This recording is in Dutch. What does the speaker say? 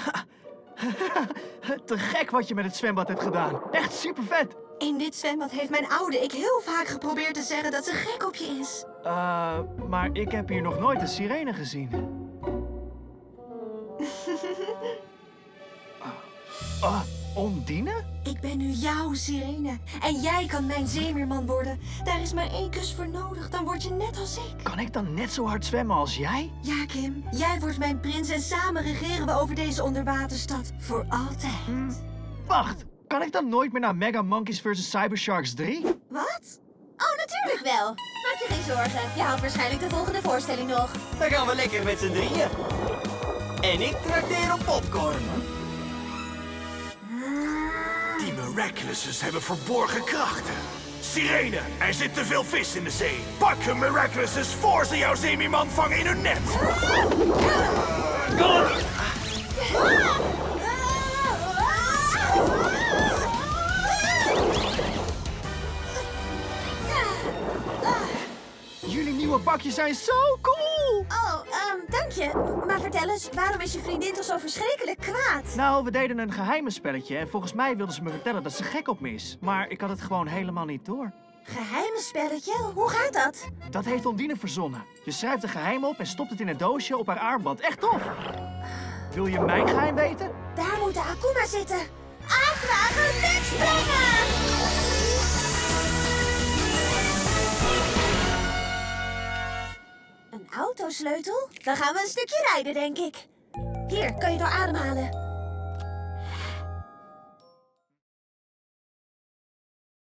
Te gek wat je met het zwembad hebt gedaan. Echt super vet. In dit zwembad heeft mijn oude ik heel vaak geprobeerd te zeggen dat ze gek op je is. Uh, maar ik heb hier nog nooit een sirene gezien. uh, Ondine? Ik ben nu jouw sirene. En jij kan mijn zeemeerman worden. Daar is maar één kus voor nodig, dan word je net als ik. Kan ik dan net zo hard zwemmen als jij? Ja, Kim. Jij wordt mijn prins en samen regeren we over deze onderwaterstad. Voor altijd. Hm. Wacht, kan ik dan nooit meer naar Mega Monkeys vs. Cybersharks 3? Wat? Oh, natuurlijk wel. Maak je geen zorgen. Je haalt waarschijnlijk de volgende voorstelling nog. Dan gaan we lekker met z'n drieën. En ik trakteer op popcorn. Miraculouses hebben verborgen krachten. Sirene, er zit te veel vis in de zee. Pak hun Miraculouses voor ze jouw zeemeerman vangen in hun net. Jullie nieuwe pakjes zijn zo cool! Oh, je. Maar vertel eens, waarom is je vriendin toch zo verschrikkelijk kwaad? Nou, we deden een geheime spelletje en volgens mij wilde ze me vertellen dat ze gek op me is. Maar ik had het gewoon helemaal niet door. Geheime spelletje? Hoe gaat dat? Dat heeft Ondine verzonnen. Je schrijft een geheim op en stopt het in een doosje op haar armband. Echt tof! Wil je mijn geheim weten? Daar moet de Akuma zitten. Autosleutel? Dan gaan we een stukje rijden, denk ik. Hier, kan je door ademhalen.